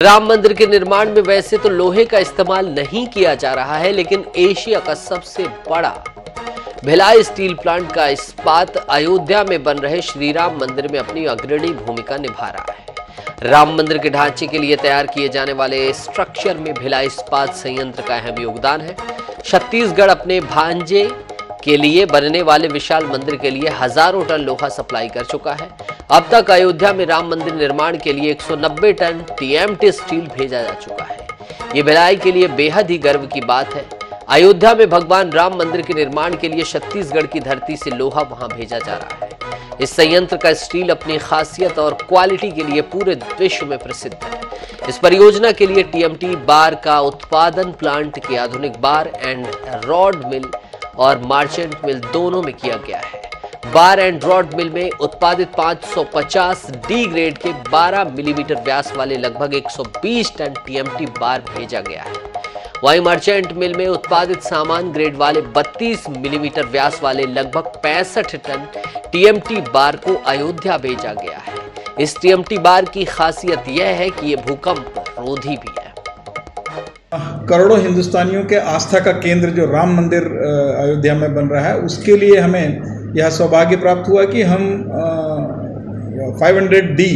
राम मंदिर के निर्माण में वैसे तो लोहे का इस्तेमाल नहीं किया जा रहा है, लेकिन एशिया का सबसे बड़ा भिलाई स्टील प्लांट का इस्पात अयोध्या में बन रहे श्री राम मंदिर में अपनी अग्रणी भूमिका निभा रहा है। राम मंदिर के ढांचे के लिए तैयार किए जाने वाले स्ट्रक्चर में भिलाई इस्पात संयंत्र का अहम योगदान है। छत्तीसगढ़ अपने भांजे के लिए बनने वाले विशाल मंदिर के लिए हज़ारों टन लोहा सप्लाई कर चुका है। अब तक अयोध्या में राम मंदिर निर्माण के लिए 190 टन टीएमटी स्टील भेजा जा चुका है। ये भिलाई के लिए बेहद ही गर्व की बात है। अयोध्या में भगवान राम मंदिर के निर्माण के लिए छत्तीसगढ़ की धरती से लोहा वहाँ भेजा जा रहा है। इस संयंत्र का स्टील अपनी खासियत और क्वालिटी के लिए पूरे विश्व में प्रसिद्ध है। इस परियोजना के लिए टीएमटी बार का उत्पादन प्लांट के आधुनिक बार एंड रॉड मिल और मार्चेंट मिल दोनों में किया गया है। बार एंड रॉड मिल में उत्पादित 550 डी ग्रेड के 12 मिलीमीटर व्यास वाले लगभग 120 टन टीएमटी बार भेजा गया है। वहीं मर्चेंट मिल में उत्पादित सामान ग्रेड वाले 32 मिलीमीटर व्यास वाले लगभग पैंसठ टन टीएमटी बार को अयोध्या भेजा गया है। इस टीएमटी बार की खासियत यह है कि यह भूकंप रोधी भी है। करोड़ों हिंदुस्तानियों के आस्था का केंद्र जो राम मंदिर अयोध्या में बन रहा है, उसके लिए हमें यह सौभाग्य प्राप्त हुआ कि हम 500 डी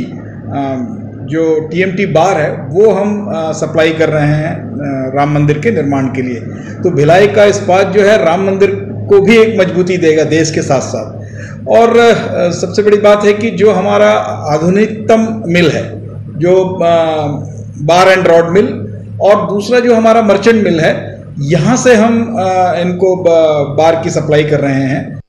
जो टीएमटी बार है, वो हम सप्लाई कर रहे हैं राम मंदिर के निर्माण के लिए। तो भिलाई का इस्पात जो है, राम मंदिर को भी एक मजबूती देगा देश के साथ साथ और सबसे बड़ी बात है कि जो हमारा आधुनिकतम मिल है, जो बार एंड रॉड मिल और दूसरा जो हमारा मर्चेंट मिल है, यहाँ से हम इनको बार की सप्लाई कर रहे हैं।